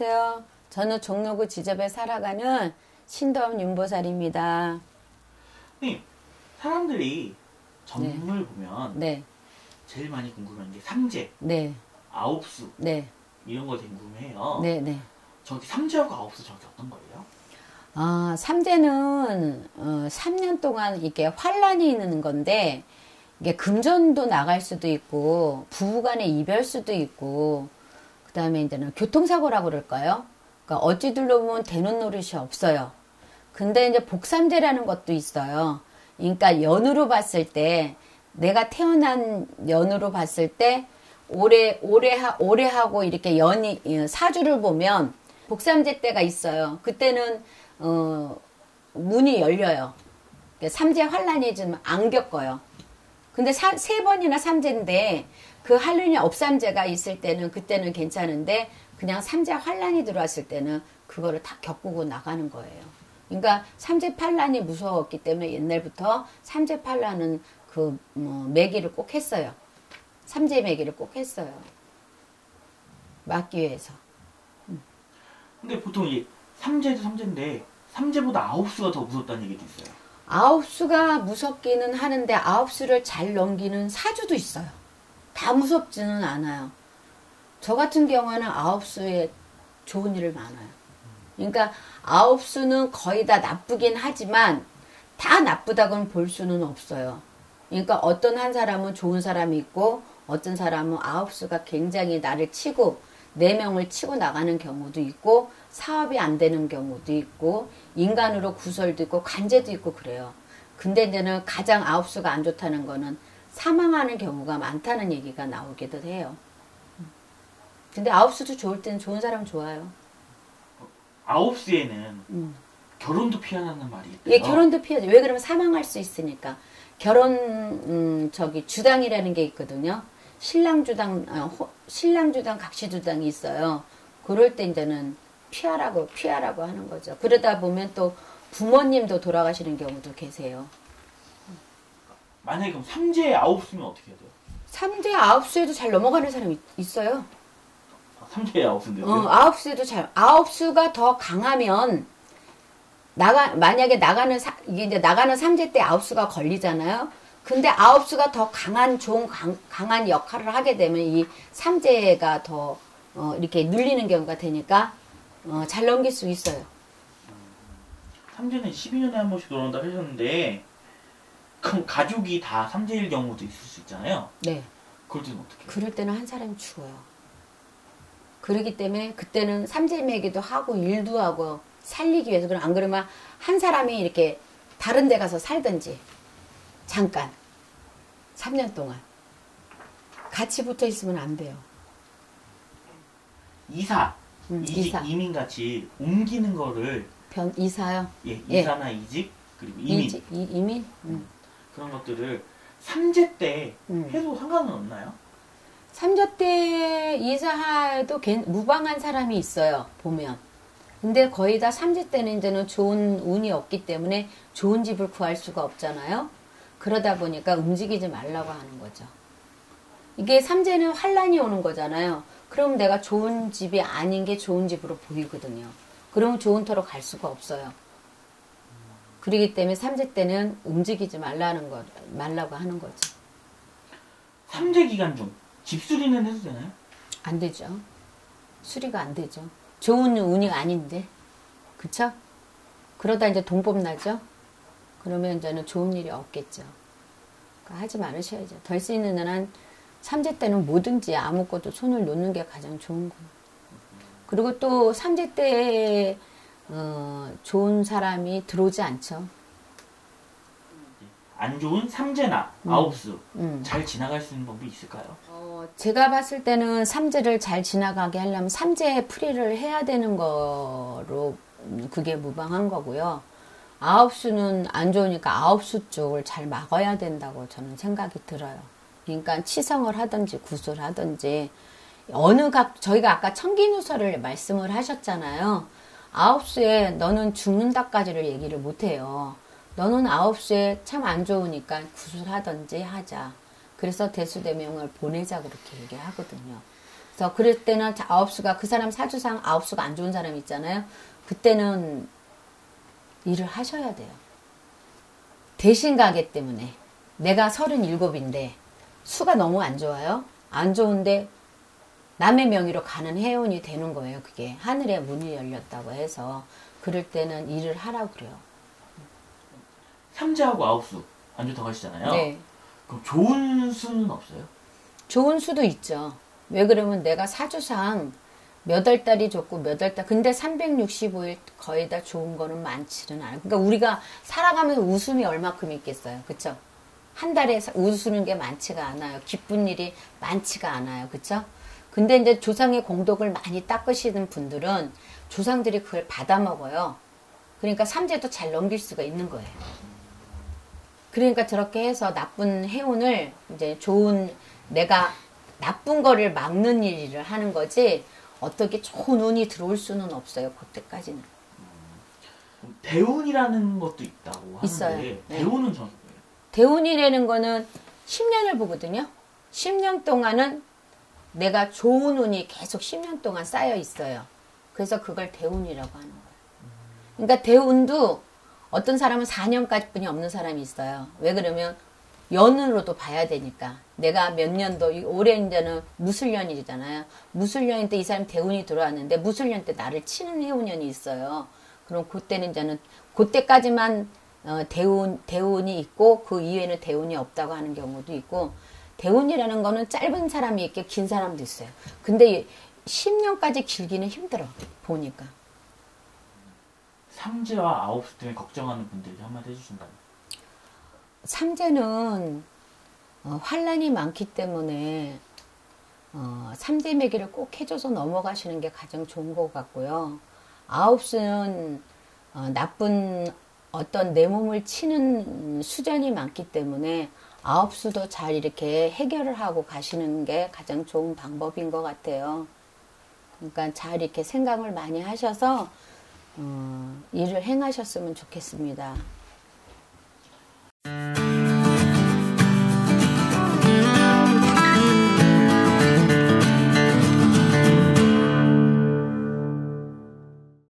안녕하세요. 저는 종로구 지접에 살아가는 신도암 윤보살입니다. 네, 사람들이 정물 보면 네, 제일 많이 궁금한 게 삼재, 네, 아홉수 네, 이런 거 되게 궁금해요. 네, 네. 저기 삼재하고 아홉수 저기 어떤 거예요? 아, 삼재는 어, 3년 동안 이게 환란이 있는 건데 이게 금전도 나갈 수도 있고 부부간의 이별 수도 있고 그 다음에 이제는 교통사고라고 그럴까요? 그러니까 어찌 둘러보면 되는 노릇이 없어요. 근데 이제 복삼재라는 것도 있어요. 그러니까 연으로 봤을 때 내가 태어난 연으로 봤을 때 올해 올해 하, 올해 하고 이렇게 연이 어, 사주를 보면 복삼재 때가 있어요. 그때는 어, 문이 열려요. 그러니까 삼재 환란이 좀 안 겪어요. 근데 사, 세 번이나 삼재인데 그 환란이 업삼재가 있을 때는 그때는 괜찮은데 그냥 삼재 환란이 들어왔을 때는 그거를 다 겪고 나가는 거예요. 그러니까 삼재 환란이 무서웠기 때문에 옛날부터 삼재 환란은 그 뭐 매기를 꼭 했어요. 삼재 매기를 꼭 했어요. 막기 위해서. 근데 보통 이 삼재도 삼재인데 삼재보다 아홉 수가 더 무섭다는 얘기도 있어요. 아홉 수가 무섭기는 하는데 아홉 수를 잘 넘기는 사주도 있어요. 다 무섭지는 않아요. 저 같은 경우에는 아홉 수에 좋은 일을 많아요. 그러니까 아홉 수는 거의 다 나쁘긴 하지만 다 나쁘다고는 볼 수는 없어요. 그러니까 어떤 한 사람은 좋은 사람이 있고 어떤 사람은 아홉 수가 굉장히 나를 치고 네 명을 치고 나가는 경우도 있고 사업이 안 되는 경우도 있고 인간으로 구설도 있고 관제도 있고 그래요. 근데 이제는 가장 아홉 수가 안 좋다는 거는 사망하는 경우가 많다는 얘기가 나오기도 해요. 근데 아홉 수도 좋을 때는 좋은 사람 좋아요. 아홉수에는 음. 결혼도 피하는 말이 있대요. 예, 결혼도 피하죠. 왜 그러면 사망할 수 있으니까. 결혼 음, 저기 주당이라는 게 있거든요. 신랑 주당, 아, 호- 신랑 주당, 각시 주당이 있어요. 그럴 때 이제는 피하라고 피하라고 하는 거죠. 그러다 보면 또 부모님도 돌아가시는 경우도 계세요. 만약에 그럼 삼재에 아홉 수면 어떻게 해야 돼요? 삼재 아홉 수에도 잘 넘어가는 사람이 있어요. 아, 삼재에 아홉 수인데요? 어, 아홉 수에도 잘 아홉 수가 더 강하면 나가 만약에 나가는 사, 이게 이제 나가는 삼재 때 아홉 수가 걸리잖아요. 근데 아홉 수가 더 강한 좋은 강, 강한 역할을 하게 되면 이 삼재가 더 어, 이렇게 눌리는 경우가 되니까 어, 잘 넘길 수 있어요. 삼재는 12년에 한 번씩 돌아온다 하셨는데 그럼 가족이 다 삼재일 경우도 있을 수 있잖아요. 네. 그럴 때는 어떻게 해요? 그럴 때는 한 사람이 죽어요. 그러기 때문에 그때는 삼재매기도 하고 일도 하고 살리기 위해서 그럼 안 그러면 한 사람이 이렇게 다른 데 가서 살든지 잠깐 3년 동안 같이 붙어 있으면 안 돼요. 이사, 음, 이직, 이사. 이민 같이 옮기는 거를 변 이사요. 예, 예. 이사나 이직 그리고 이민 이지- 이, 이민. 음. 그런 것들을 삼재 때 음. 해도 상관은 없나요? 삼자 때 이사해도 괜- 무방한 사람이 있어요. 보면. 근데 거의 다 삼재 때는 이제는 좋은 운이 없기 때문에 좋은 집을 구할 수가 없잖아요. 그러다 보니까 움직이지 말라고 하는 거죠. 이게 삼재는 환란이 오는 거잖아요. 그럼 내가 좋은 집이 아닌 게 좋은 집으로 보이거든요. 그러면 좋은 터로 갈 수가 없어요. 그러기 때문에 삼재 때는 움직이지 말라는 거, 말라고 하는 거죠. 삼재 기간 중 집수리는 해도 되나요? 안 되죠. 수리가 안 되죠. 좋은 운이 아닌데. 그쵸? 그러다 이제 돈법 나죠? 그러면 이제는 좋은 일이 없겠죠. 그러니까 하지 말으셔야죠. 될수 있는 한 삼재 때는 뭐든지 아무것도 손을 놓는 게 가장 좋은 거예요. 그리고 또 삼재 때 어, 좋은 사람이 들어오지 않죠. 안 좋은 삼재나 음. 아홉수 음. 잘 지나갈 수 있는 방법이 있을까요? 어, 제가 봤을 때는 삼재를 잘 지나가게 하려면 삼재 풀이를 해야 되는 거로 음, 그게 무방한 거고요. 아홉 수는 안 좋으니까 아홉 수 쪽을 잘 막아야 된다고 저는 생각이 들어요. 그러니까 치성을 하든지 구슬 하든지 어느 각 저희가 아까 청기누설을 말씀을 하셨잖아요. 아홉 수에 너는 죽는다까지를 얘기를 못 해요. 너는 아홉 수에 참 안 좋으니까 구슬하든지 하자. 그래서 대수대명을 보내자 그렇게 얘기하거든요. 그래서 그럴 때는 자- 아홉수가 그 사람 사주상 아홉수가 안 좋은 사람 있잖아요. 그때는 일을 하셔야 돼요. 대신 가게 때문에 내가 37인데 수가 너무 안 좋아요. 안 좋은데 남의 명의로 가는 회원이 되는 거예요. 그게 하늘에 문이 열렸다고 해서 그럴 때는 일을 하라고 그래요. 삼재하고 아홉수 안 좋다고 하시잖아요. 네. 그럼 좋은 수는 없어요? 좋은 수도 있죠. 왜 그러면 내가 사주상 몇 월 달이 좋고 몇 월 달, 근데 365일 거의 다 좋은 거는 많지는 않아요. 그러니까 우리가 살아가면서 웃음이 얼마큼 있겠어요. 그쵸? 한 달에 사- 웃으는 게 많지가 않아요. 기쁜 일이 많지가 않아요. 그쵸? 근데 이제 조상의 공덕을 많이 닦으시는 분들은 조상들이 그걸 받아 먹어요. 그러니까 삼재도 잘 넘길 수가 있는 거예요. 그러니까 저렇게 해서 나쁜 해운을 이제 좋은 내가 나쁜 거를 막는 일을 하는 거지 어떻게 좋은 운이 들어올 수는 없어요. 그때까지는. 그럼 대운이라는 것도 있다고 하는데 있어요. 네. 대운은 전 뭐예요? 대운이라는 거는 10년을 보거든요. 10년 동안은 내가 좋은 운이 계속 10년 동안 쌓여 있어요. 그래서 그걸 대운이라고 하는 거예요. 그러니까 대운도 어떤 사람은 4년까지 뿐이 없는 사람이 있어요. 왜 그러면 연으로도 봐야 되니까. 내가 몇 년도, 이 올해 이제는 무술년이잖아요. 무술년 때이 사람 대운이 들어왔는데 무술년 때 나를 치는 해운년이 있어요. 그럼 그때는 이제는 그때까지만 어, 대운 대운이 있고 그 이후에는 대운이 없다고 하는 경우도 있고 대운이라는 거는 짧은 사람이 있게 긴 사람도 있어요. 근데 10년까지 길기는 힘들어 보니까. 삼재와 아홉수 때문에 걱정하는 분들에게 한마디 해주신다면 삼재는 어, 환란이 많기 때문에 어, 삼재 매기를 꼭 해줘서 넘어가시는 게 가장 좋은 것 같고요. 아홉수는 어, 나쁜 어떤 내 몸을 치는 수전이 많기 때문에 아홉 수도 잘 이렇게 해결을 하고 가시는 게 가장 좋은 방법인 것 같아요. 그러니까 잘 이렇게 생각을 많이 하셔서 어, 일을 행하셨으면 좋겠습니다.